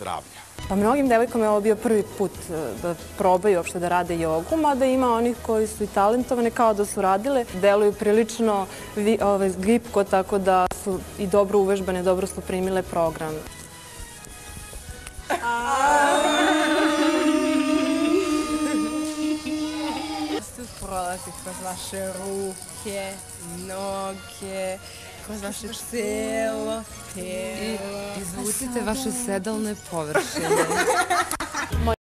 zdravlja. Pa mnogim devojkama je ovo bio prvi put e, da probaju uopšte da rade jogu, mada ima onih koji su i talentovane kao da su radile. Deluju prilično vi, ove, gipko, tako da su i dobro uvežbane, dobro su primile program. Tu prolazi kroz vaše ruke, noge, kroz vaše celo telo. Izvucite vaše sedalne površine.